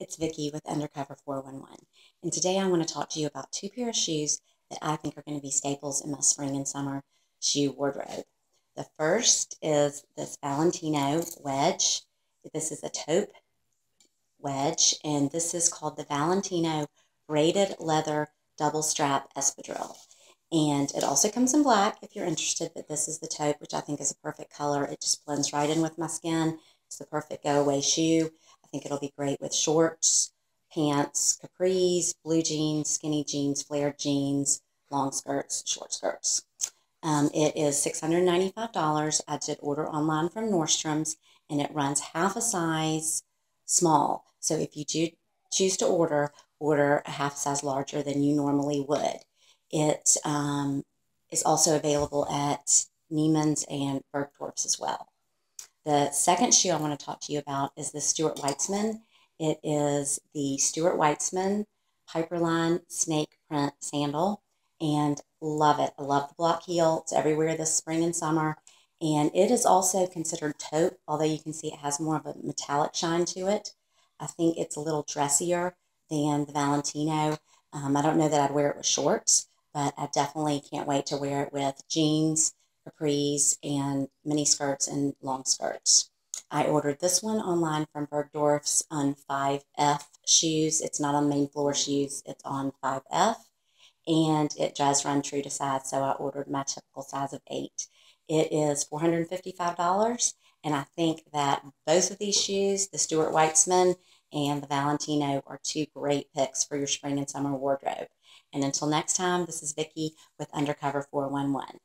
It's Vicki with Undercover 411, and today I want to talk to you about two pair of shoes that I think are going to be staples in my spring and summer shoe wardrobe. The first is this Valentino wedge. This is a taupe wedge, and this is called the Valentino braided leather double strap espadrille. And it also comes in black if you're interested, but this is the taupe, which I think is a perfect color. It just blends right in with my skin. It's the perfect go away shoe. I think it'll be great with shorts, pants, capris, blue jeans, skinny jeans, flared jeans, long skirts, short skirts. Um, it is $695. I did order online from Nordstrom's and it runs half a size small. So if you do choose to order, order a half size larger than you normally would. It um, is also available at Neiman's and Bergdorf's as well. The second shoe I want to talk to you about is the Stuart Weitzman. It is the Stuart Weitzman Piperline Snake Print Sandal and love it. I love the block heel. It's everywhere this spring and summer. And it is also considered taupe, although you can see it has more of a metallic shine to it. I think it's a little dressier than the Valentino. Um, I don't know that I'd wear it with shorts, but I definitely can't wait to wear it with jeans capris, and mini skirts and long skirts. I ordered this one online from Bergdorf's on 5F shoes. It's not on main floor shoes, it's on 5F. And it does run true to size, so I ordered my typical size of 8. It is $455, and I think that both of these shoes, the Stuart Weitzman and the Valentino, are two great picks for your spring and summer wardrobe. And until next time, this is Vicki with Undercover 411.